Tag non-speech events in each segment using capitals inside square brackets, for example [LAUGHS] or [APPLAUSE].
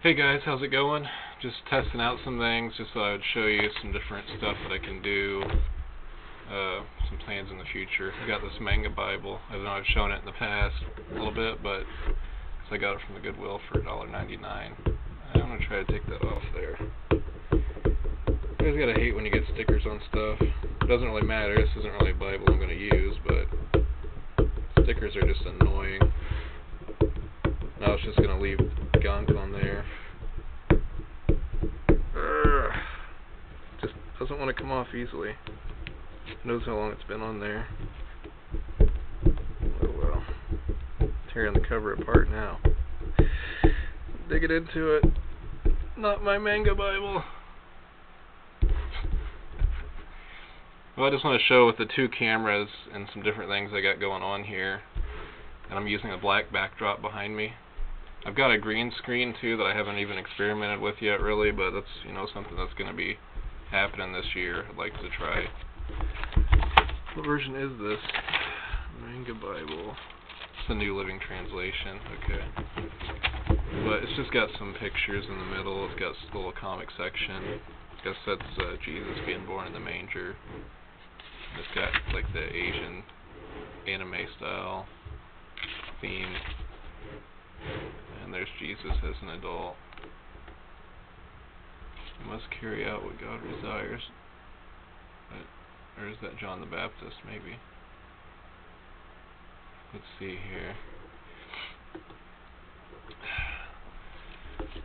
Hey guys, how's it going? Just testing out some things, just so I would show you some different stuff that I can do, uh, some plans in the future. I got this manga Bible. I know I've shown it in the past a little bit, but I got it from the Goodwill for $1.99. I'm going to try to take that off there. You guys gotta hate when you get stickers on stuff. It doesn't really matter, this isn't really a Bible I'm going to use, but stickers are just annoying. Now it's just going to leave gunk on there. Just doesn't want to come off easily. Knows how long it's been on there. Oh well. Tearing the cover apart now. Digging into it. Not my manga Bible. Well, I just want to show with the two cameras and some different things I got going on here. And I'm using a black backdrop behind me. I've got a green screen too that I haven't even experimented with yet really, but that's, you know, something that's going to be happening this year. I'd like to try. What version is this? Manga Bible. It's the New Living Translation. Okay. But it's just got some pictures in the middle. It's got a little comic section. I guess that's uh, Jesus being born in the manger. It's got like the Asian anime style theme and there's Jesus as an adult. Must carry out what God desires. Or is that John the Baptist, maybe? Let's see here.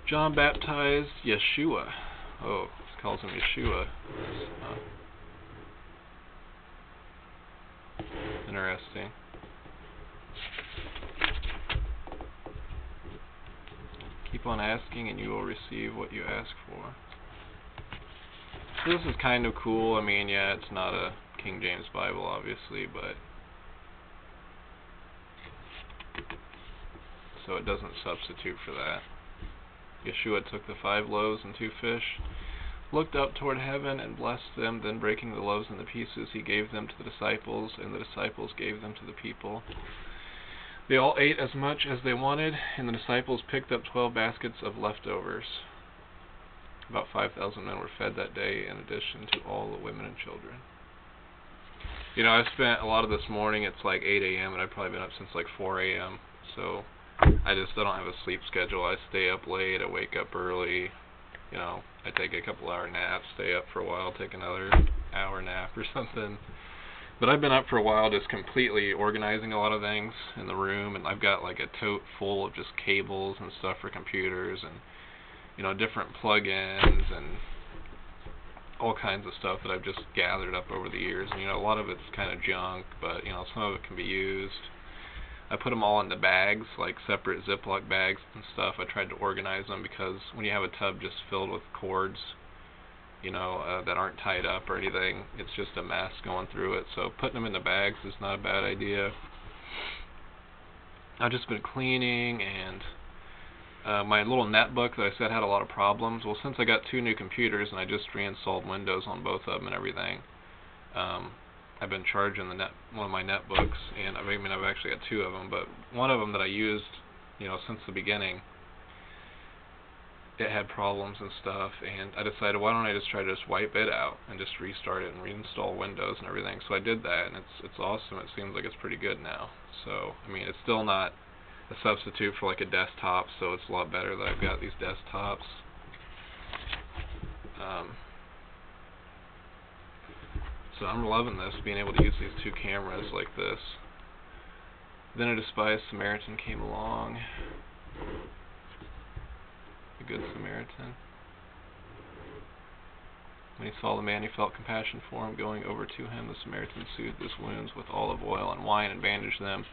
John baptized Yeshua. Oh, it calls him Yeshua. Uh, interesting. Keep on asking and you will receive what you ask for. So this is kind of cool. I mean, yeah, it's not a King James Bible, obviously, but so it doesn't substitute for that. Yeshua took the five loaves and two fish, looked up toward heaven and blessed them, then breaking the loaves into pieces, he gave them to the disciples, and the disciples gave them to the people. They all ate as much as they wanted, and the disciples picked up twelve baskets of leftovers. About 5,000 men were fed that day, in addition to all the women and children. You know, I spent a lot of this morning, it's like 8 a.m., and I've probably been up since like 4 a.m., so I just I don't have a sleep schedule. I stay up late, I wake up early, you know, I take a couple hour nap, stay up for a while, take another hour nap or [LAUGHS] something. But I've been up for a while just completely organizing a lot of things in the room and I've got like a tote full of just cables and stuff for computers and you know different plugins and all kinds of stuff that I've just gathered up over the years and you know a lot of it's kind of junk but you know some of it can be used. I put them all into bags, like separate Ziploc bags and stuff. I tried to organize them because when you have a tub just filled with cords, you know, uh, that aren't tied up or anything. It's just a mess going through it. So putting them in the bags is not a bad idea. I've just been cleaning and uh, my little netbook that I said had a lot of problems. Well, since I got two new computers and I just reinstalled Windows on both of them and everything, um, I've been charging the net one of my netbooks, and I mean I've actually got two of them, but one of them that I used, you know, since the beginning it had problems and stuff, and I decided why don't I just try to just wipe it out and just restart it and reinstall Windows and everything. So I did that, and it's it's awesome. It seems like it's pretty good now. So I mean, it's still not a substitute for like a desktop, so it's a lot better that I've got these desktops. Um, so I'm loving this, being able to use these two cameras like this. Then a despised Samaritan came along the Good Samaritan. When he saw the man, he felt compassion for him. Going over to him, the Samaritan soothed his wounds with olive oil and wine and bandaged them.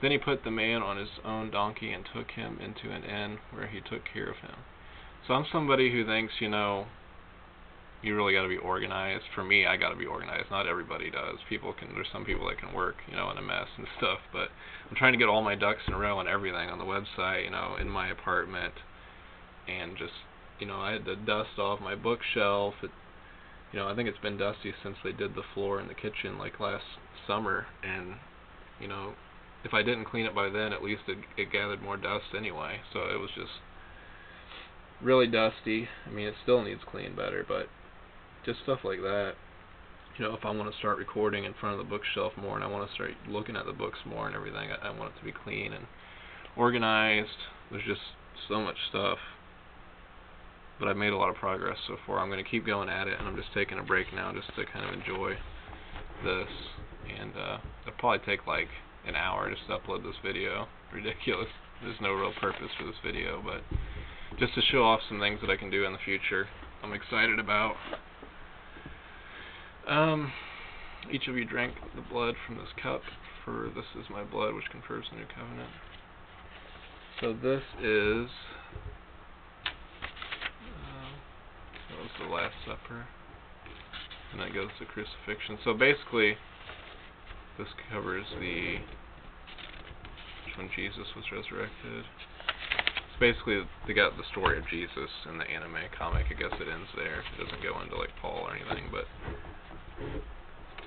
Then he put the man on his own donkey and took him into an inn where he took care of him. So I'm somebody who thinks, you know, you really got to be organized. For me, I got to be organized. Not everybody does. People can. There's some people that can work, you know, in a mess and [LAUGHS] stuff. But I'm trying to get all my ducks in a row and everything on the website, you know, in my apartment, and just you know I had to dust off my bookshelf. It, you know I think it's been dusty since they did the floor in the kitchen like last summer, and you know if I didn't clean it by then, at least it, it gathered more dust anyway. So it was just really dusty. I mean, it still needs clean better, but just stuff like that. You know, if I want to start recording in front of the bookshelf more and I want to start looking at the books more and everything, I, I want it to be clean and organized. There's just so much stuff. But I've made a lot of progress so far. I'm going to keep going at it, and I'm just taking a break now just to kind of enjoy this. And uh, it'll probably take like an hour just to upload this video. [LAUGHS] Ridiculous. There's no real purpose for this video, but just to show off some things that I can do in the future. I'm excited about. Um, each of you drank the blood from this cup, for this is my blood which confers the new covenant. So this is, uh, that was the Last Supper, and that goes to crucifixion. So basically, this covers the when Jesus was resurrected. It's basically they got the story of Jesus in the anime comic. I guess it ends there. It doesn't go into like Paul or anything, but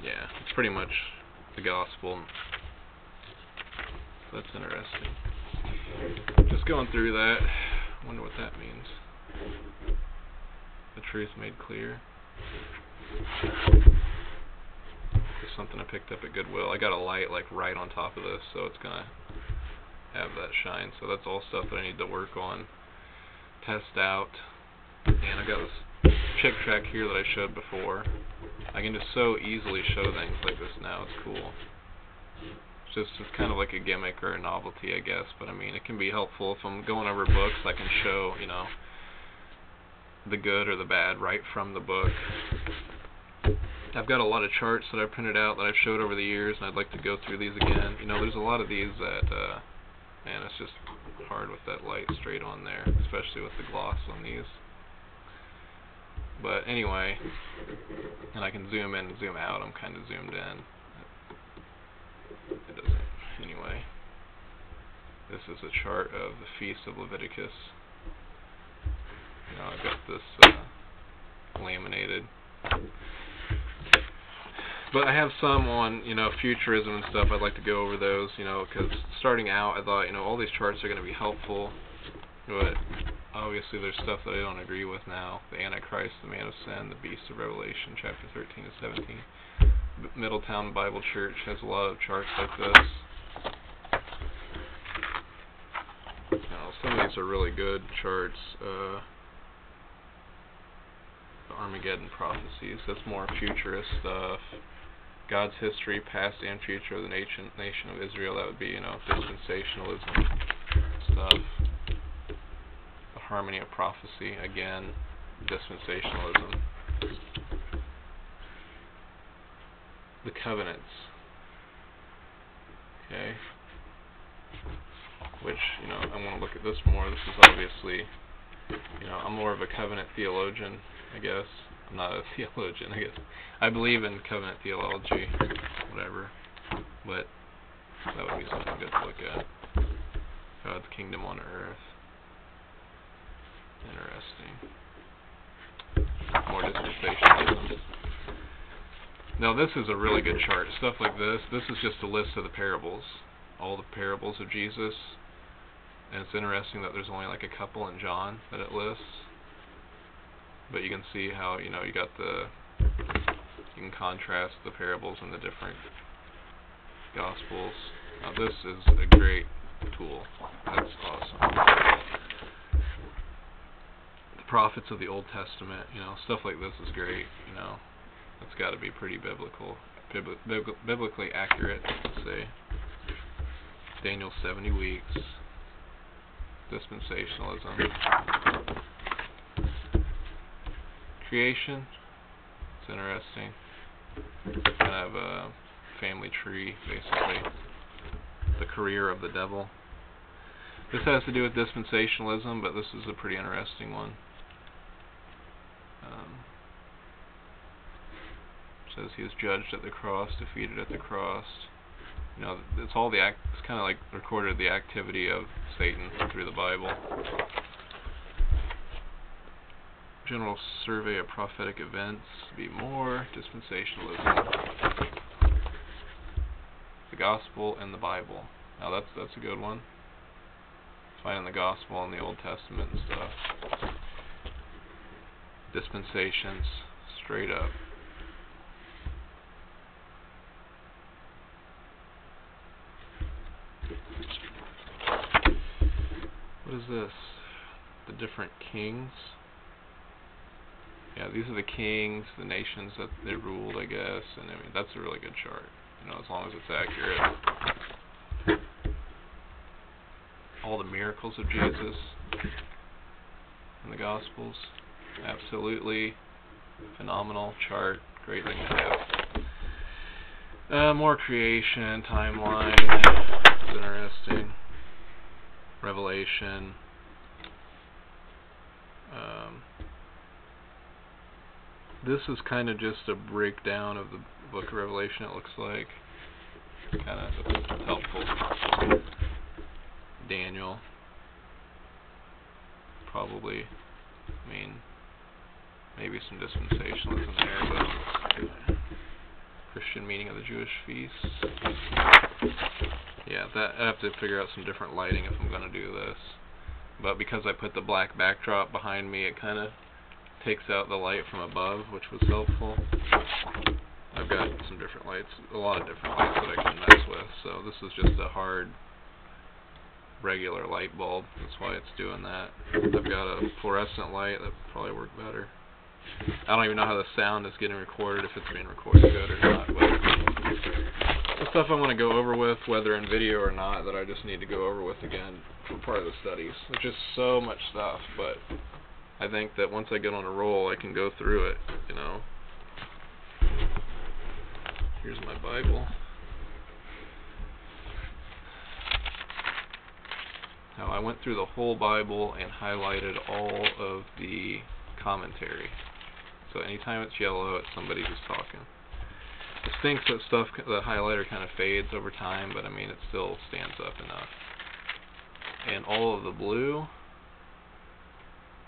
yeah, it's pretty much the gospel. That's interesting. Just going through that. Wonder what that means. The truth made clear. Just something I picked up at Goodwill. I got a light like right on top of this, so it's gonna have that shine. So that's all stuff that I need to work on, test out. And I got this Chick track here that I showed before. I can just so easily show things like this now. It's cool. It's just it's kind of like a gimmick or a novelty, I guess. But I mean, it can be helpful if I'm going over books. I can show, you know, the good or the bad right from the book. I've got a lot of charts that I've printed out that I've showed over the years, and I'd like to go through these again. You know, there's a lot of these that, uh, man, it's just hard with that light straight on there, especially with the gloss on these. But anyway, and I can zoom in and zoom out. I'm kind of zoomed in. It doesn't. Anyway, this is a chart of the Feast of Leviticus. You know, I've got this uh, laminated. But I have some on, you know, futurism and stuff. I'd like to go over those, you know, because starting out, I thought, you know, all these charts are going to be helpful. But obviously there's stuff that I don't agree with now. The Antichrist, the Man of Sin, the Beast of Revelation, chapter 13 to 17. B Middletown Bible Church has a lot of charts like this. Know, some of these are really good charts. Uh, Armageddon prophecies, that's more futurist stuff. God's history, past and future of the nation nation of Israel, that would be, you know, dispensationalism stuff The harmony of prophecy, again, dispensationalism. The covenants. Okay. Which, you know, I want to look at this more. This is obviously, you know, I'm more of a covenant theologian, I guess. I'm not a [LAUGHS] theologian, I guess. I believe in covenant theology, whatever. But that would be something good to look at. God's kingdom on earth. Interesting. More dispensationalism. Now this is a really good chart. Stuff like this. This is just a list of the parables. All the parables of Jesus. And it's interesting that there's only like a couple in John that it lists. But you can see how, you know, you got the you can contrast the parables in the different gospels. Now this is a great tool. That's awesome The prophets of the Old Testament, you know, stuff like this is great, you know. It's got to be pretty biblical, bibli biblically accurate, let's say. Daniel 70 weeks, dispensationalism. Creation, it's interesting. Kind of a family tree, basically. The career of the devil. This has to do with dispensationalism, but this is a pretty interesting one. Um, says he was judged at the cross, defeated at the cross. You know, it's all the act. It's kind of like recorded the activity of Satan through the Bible. General survey of prophetic events. Be more dispensationalism. The gospel and the Bible. Now that's that's a good one. Finding the gospel in the Old Testament and stuff. dispensations straight up. What is this? The different kings. Yeah, these are the kings, the nations that they ruled, I guess, and I mean that's a really good chart. You know, as long as it's accurate. All the miracles of Jesus in the Gospels. Absolutely phenomenal chart. Great thing to have. Uh, more creation, timeline. It's interesting. Revelation. Um, this is kind of just a breakdown of the book of Revelation, it looks like. Kind of helpful. Daniel. Probably. I mean, maybe some dispensationalism there, but Christian meaning of the Jewish feasts. Yeah, that I have to figure out some different lighting if I'm going to do this. But because I put the black backdrop behind me, it kind of takes out the light from above, which was helpful. I've got some different lights, a lot of different lights that I can mess with. So this is just a hard regular light bulb. That's why it's doing that. I've got a fluorescent light that probably work better. I don't even know how the sound is getting recorded, if it's being recorded good or not. But the stuff I want to go over with, whether in video or not, that I just need to go over with again for part of the studies. There's just so much stuff, but I think that once I get on a roll, I can go through it, you know. Here's my Bible. Now I went through the whole Bible and highlighted all of the commentary. So anytime it's yellow, it's somebody who's talking. It stinks that stuff, the highlighter kind of fades over time, but I mean, it still stands up enough. And all of the blue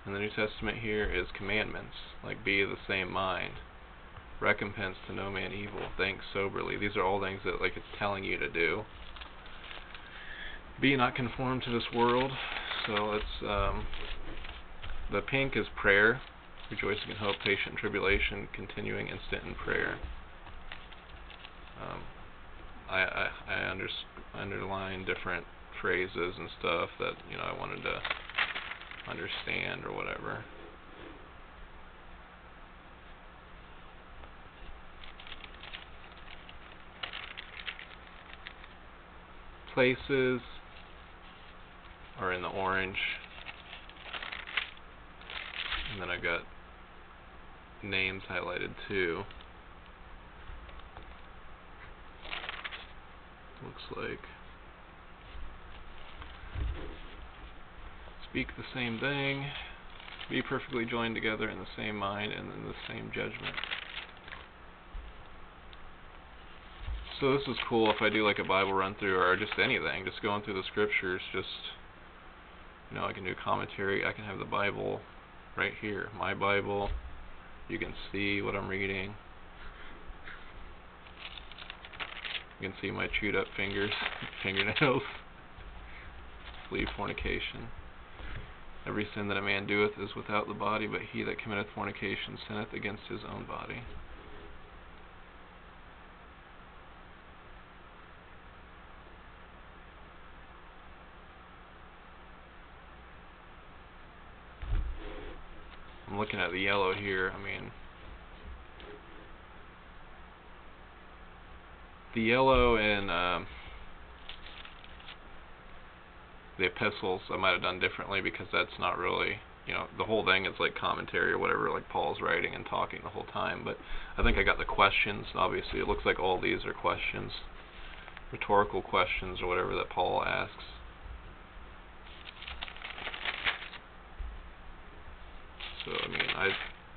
in the New Testament here is commandments, like be of the same mind, recompense to no man evil, think soberly. These are all things that like it's telling you to do. Be not conformed to this world. So it's um, the pink is prayer, rejoicing in hope, patient in tribulation, continuing instant in prayer. Um, I I, I under, underline different phrases and stuff that you know I wanted to understand or whatever. Places are in the orange. And then I've got names highlighted too. Looks like. Speak the same thing. Be perfectly joined together in the same mind and in the same judgment. So this is cool if I do like a Bible run through or just anything, just going through the scriptures, just you know, I can do commentary, I can have the Bible right here, my Bible. You can see what I'm reading. You can see my chewed up fingers, [LAUGHS] fingernails. [LAUGHS] Flee fornication. Every sin that a man doeth is without the body, but he that committeth fornication sinneth against his own body. I'm looking at the yellow here. I mean, the yellow and. um, the epistles I might have done differently because that's not really, you know, the whole thing is like commentary or whatever, like Paul's writing and talking the whole time. But I think I got the questions. Obviously, it looks like all these are questions, rhetorical questions or whatever that Paul asks. So I mean, I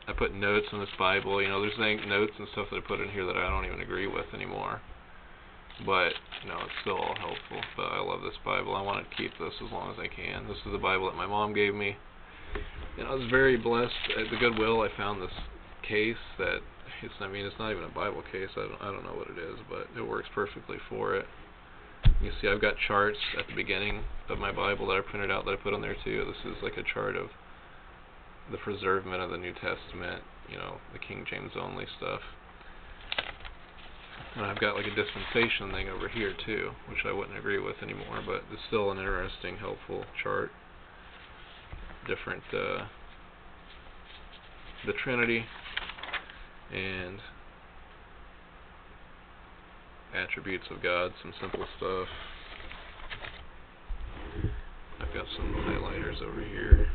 I put notes in this Bible. You know, there's notes and stuff that I put in here that I don't even agree with anymore. But you know, it's still all helpful. But I love this Bible. I want to keep this as long as I can. This is the Bible that my mom gave me. And I was very blessed at the Goodwill. I found this case that it's. I mean, it's not even a Bible case. I don't. I don't know what it is, but it works perfectly for it. You see, I've got charts at the beginning of my Bible that I printed out that I put on there too. This is like a chart of the preservement of the New Testament, you know, the King James only stuff. And I've got like a dispensation thing over here too, which I wouldn't agree with anymore, but it's still an interesting, helpful chart. Different, uh, the Trinity and attributes of God, some simple stuff. I've got some highlighters over here.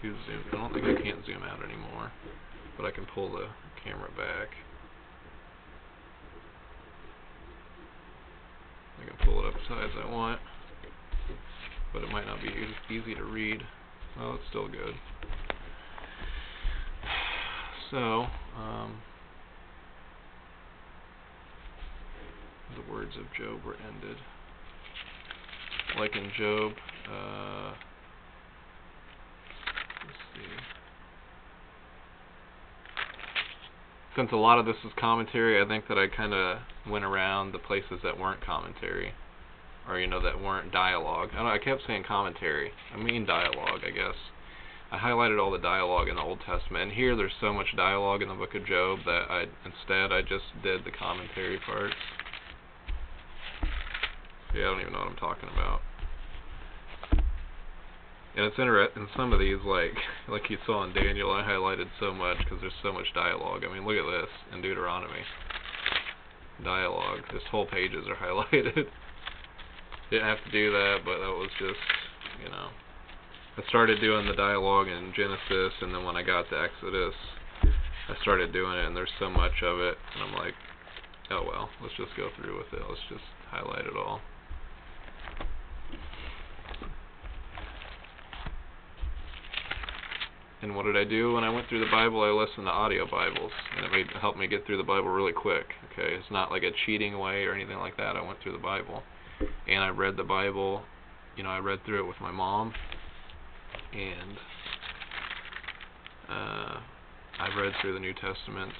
Two zoom. I don't think I can't zoom out anymore, but I can pull the camera back. I can pull it up as I want, but it might not be easy to read. Well, it's still good. So, um, the words of Job were ended. Like in Job, uh, let's see. Since a lot of this is commentary, I think that I kind of went around the places that weren't commentary, or you know that weren't dialogue. I, I kept saying commentary. I mean dialogue, I guess. I highlighted all the dialogue in the Old Testament, and here there's so much dialogue in the Book of Job that I instead I just did the commentary parts. Yeah, I don't even know what I'm talking about. And it's interesting. In some of these, like [LAUGHS] like you saw in Daniel, I highlighted so much because there's so much dialogue. I mean, look at this in Deuteronomy. Dialogue. Just whole pages are [LAUGHS] highlighted. Didn't have to do that, but that was just, you know. I started doing the dialogue in Genesis, and then when I got to Exodus, I started doing it, and there's so much of it, and I'm like, oh well, let's just go through with it. Let's just highlight it all. And what did I do when I went through the Bible? I listened to audio Bibles, and it made helped me get through the Bible really quick. Okay, it's not like a cheating way or anything like that. I went through the Bible, and I read the Bible. You know, I read through it with my mom, and uh, I read through the New Testaments.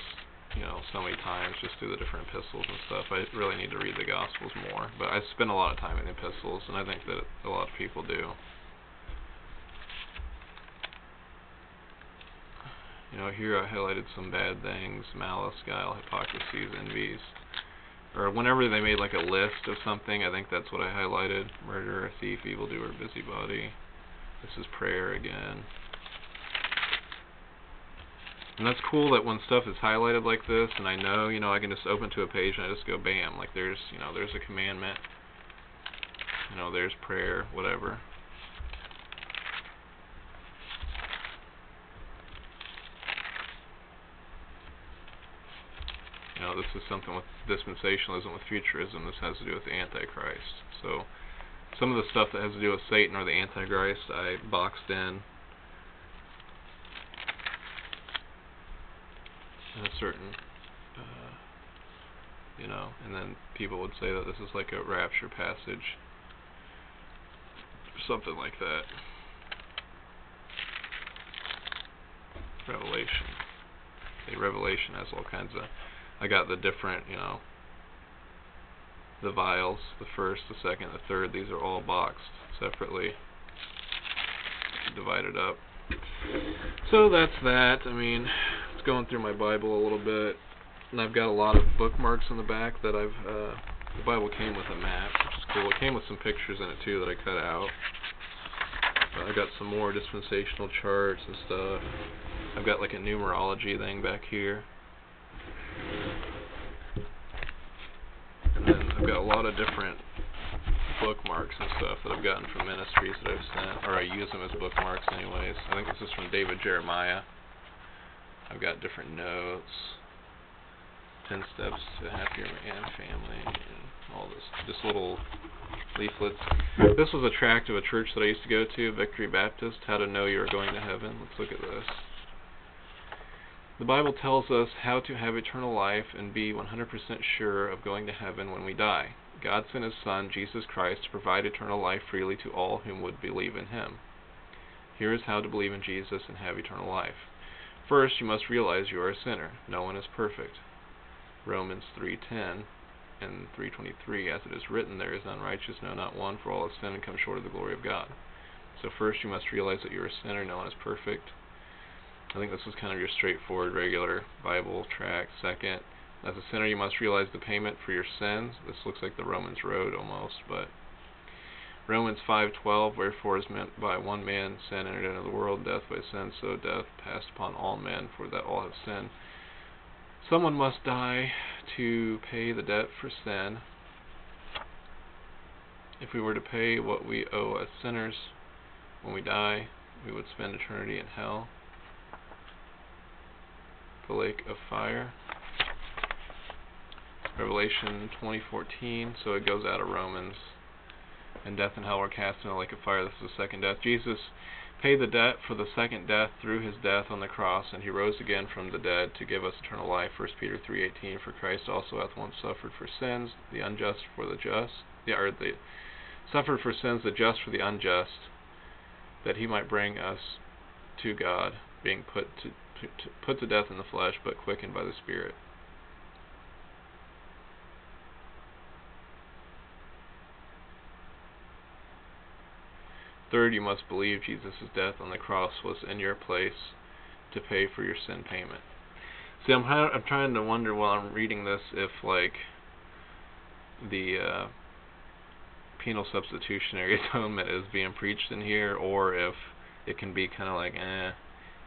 You know, so many times just through the different epistles and stuff. I really need to read the Gospels more, but I spend a lot of time in the epistles, and I think that a lot of people do. You know, here I highlighted some bad things, malice, guile, hypocrisies, envies. Or whenever they made like a list of something, I think that's what I highlighted. Murderer, thief, evildoer, busybody. This is prayer again. And that's cool that when stuff is highlighted like this, and I know, you know, I can just open to a page and I just go bam, like there's, you know, there's a commandment. You know, there's prayer, whatever. Know, this is something with dispensationalism, with futurism. This has to do with the Antichrist. So some of the stuff that has to do with Satan or the Antichrist, I boxed in in a certain, uh, you know, and then people would say that this is like a rapture passage, something like that. Revelation. A Revelation has all kinds of I got the different, you know, the vials, the first, the second, the third. These are all boxed separately, divided up. So that's that. I mean, it's going through my Bible a little bit, and I've got a lot of bookmarks in the back that I've. Uh, the Bible came with a map, which is cool. It came with some pictures in it too that I cut out. But I got some more dispensational charts and stuff. I've got like a numerology thing back here. And then I've got a lot of different bookmarks and stuff that I've gotten from ministries that I've sent, or I use them as bookmarks anyways. I think this is from David Jeremiah. I've got different notes, 10 steps to happier and family, and all this, just little leaflets. This was a tract of a church that I used to go to, Victory Baptist, How to Know You're Going to Heaven. Let's look at this. The Bible tells us how to have eternal life and be 100% sure of going to heaven when we die. God sent His Son, Jesus Christ, to provide eternal life freely to all whom would believe in Him. Here is how to believe in Jesus and have eternal life. First, you must realize you are a sinner. No one is perfect. Romans 3:10 and 3:23, as it is written, there is none righteous, no, not one, for all have sinned and come short of the glory of God. So first you must realize that you're a sinner, no one is perfect. I think this is kind of your straightforward, regular Bible track. Second, as a sinner you must realize the payment for your sins. This looks like the Romans road almost, but Romans 5:12 Wherefore is meant by one man sin entered into the world death by sin so death passed upon all men for that all have sinned someone must die to pay the debt for sin if we were to pay what we owe as sinners when we die we would spend eternity in hell the lake of fire Revelation 20:14 so it goes out of Romans and death and hell were cast into the lake of fire. This is the second death. Jesus paid the debt for the second death through his death on the cross, and he rose again from the dead to give us eternal life. 1 Peter 3:18. For Christ also hath once suffered for sins, the unjust for the just, the or the suffered for sins, the just for the unjust, that he might bring us to God, being put to, to put to death in the flesh, but quickened by the Spirit. Third, you must believe Jesus' death on the cross was in your place to pay for your sin payment. See, I'm I'm trying to wonder while I'm reading this if like the uh, penal substitutionary [LAUGHS] atonement is being preached in here, or if it can be kind of like eh,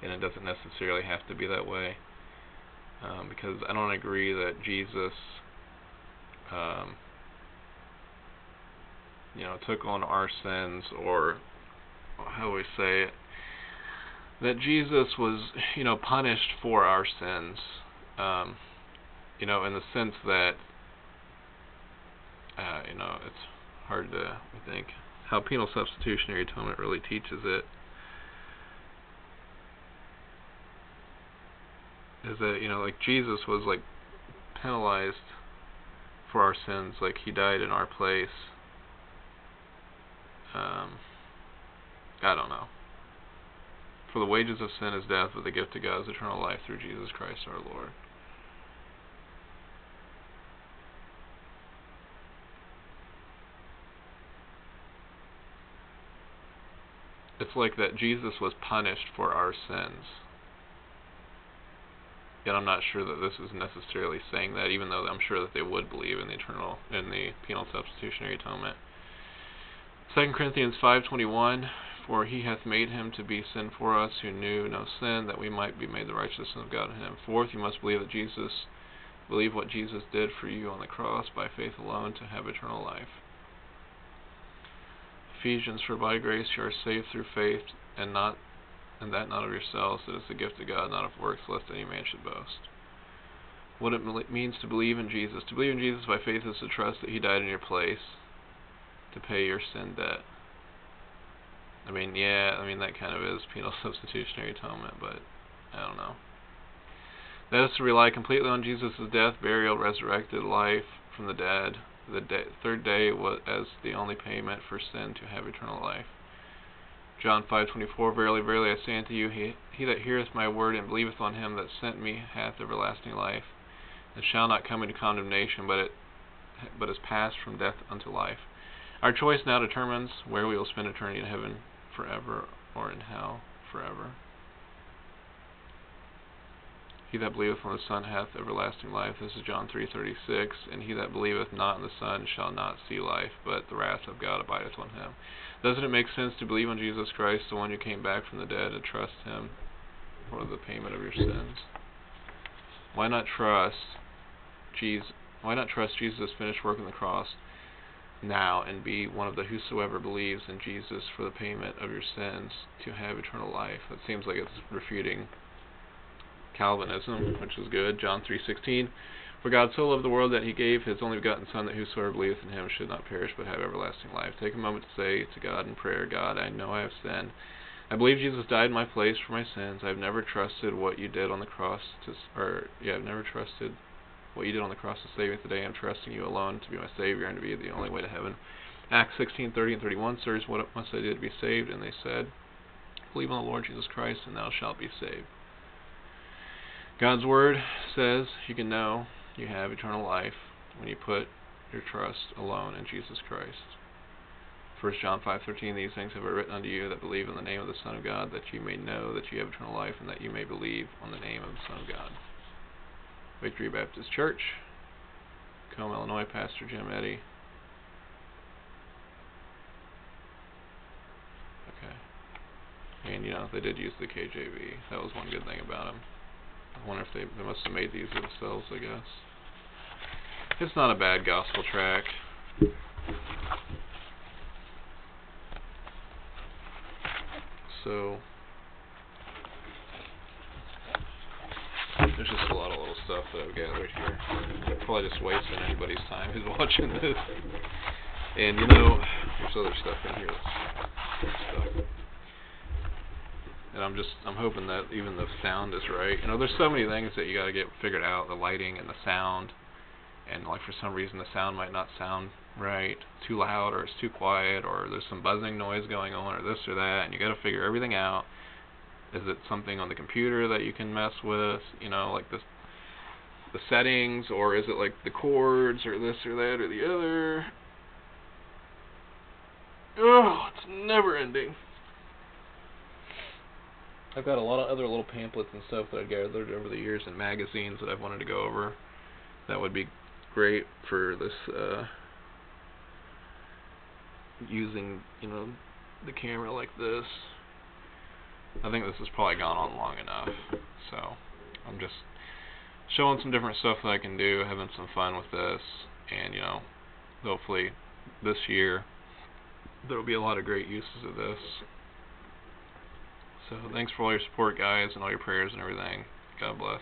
and it doesn't necessarily have to be that way. Um, because I don't agree that Jesus, um, you know, took on our sins or how do we say it, that Jesus was, you know, punished for our sins, um, you know, in the sense that, uh, you know, it's hard to think how penal substitutionary atonement really teaches it. Is that you know, like Jesus was like penalized for our sins, like he died in our place. Um, I don't know. For the wages of sin is death, but the gift of God is eternal life through Jesus Christ our Lord. It's like that Jesus was punished for our sins. Yet I'm not sure that this is necessarily saying that, even though I'm sure that they would believe in the eternal in the penal substitutionary atonement. 2 Corinthians 5:21 for he hath made him to be sin for us who knew no sin, that we might be made the righteousness of God in him. Fourth, you must believe that Jesus, believe what Jesus did for you on the cross by faith alone to have eternal life. Ephesians, for by grace you are saved through faith, and not and that not of yourselves, it is the gift of God, not of works, lest any man should boast. What it means to believe in Jesus. To believe in Jesus by faith is to trust that he died in your place to pay your sin debt. I mean, yeah, I mean that kind of is penal [LAUGHS] substitutionary atonement, but I don't know. That is to rely completely on Jesus' death, burial, resurrected life from the dead, the day, third day was as the only payment for sin to have eternal life. John 5:24 Verily, verily, I say unto you, he, he that heareth my word and believeth on him that sent me hath everlasting life, and shall not come into condemnation, but it but is passed from death unto life. Our choice now determines where we will spend eternity in heaven forever or in hell forever. He that believeth on the Son hath everlasting life. This is John 3:36. And he that believeth not in the Son shall not see life, but the wrath of God abideth on him. Doesn't it make sense to believe on Jesus Christ, the one who came back from the dead, and trust Him for the payment of your sins? Why not trust Jesus? Why not trust Jesus' finished work on the cross? now and be one of the whosoever believes in Jesus for the payment of your sins to have eternal life. That seems like it's refuting Calvinism, which is good. John 3:16 For God so loved the world that he gave his only begotten son that whosoever believeth in him should not perish but have everlasting life. Take a moment to say to God in prayer, God, I know I have sinned. I believe Jesus died in my place for my sins. I've never trusted what you did on the cross to or yeah, I've never trusted what you did on the cross to save me today. I'm trusting you alone to be my Savior and to be the only way to heaven. Acts 16:30 and 31 Sirs, what must I do to be saved? And they said, Believe on the Lord Jesus Christ, and thou shalt be saved. God's Word says you can know you have eternal life when you put your trust alone in Jesus Christ. 1 John 5:13 These things have I written unto you that believe in the name of the Son of God that you may know that you have eternal life and that you may believe on the name of the Son of God. Victory Baptist Church, Combe, Illinois, Pastor Jim Eddy. Okay. And you know, they did use the KJV. That was one good thing about them. I wonder if they, they must have made these themselves, I guess. It's not a bad gospel track. So there's just a lot of little stuff that I've gathered here. Probably just wasting anybody's time who's [LAUGHS] watching this. And you know, there's other stuff in here that's stuff. And I'm just I'm hoping that even the sound is right. You know, there's so many things that you got to get figured out, the lighting and the sound. And like for some reason the sound might not sound right, too loud or it's too quiet or there's some buzzing noise going on or this or that and you got to figure everything out. Is it something on the computer that you can mess with, you know, like the the settings or is it like the chords or this or that or the other? Oh, it's never ending. I've got a lot of other little pamphlets and stuff that I've gathered over the years and magazines that I've wanted to go over. That would be great for this uh using, you know, the camera like this. I think this has probably gone on long enough. So, I'm just showing some different stuff that I can do, having some fun with this, and, you know, hopefully this year there will be a lot of great uses of this. So, thanks for all your support, guys, and all your prayers and everything. God bless.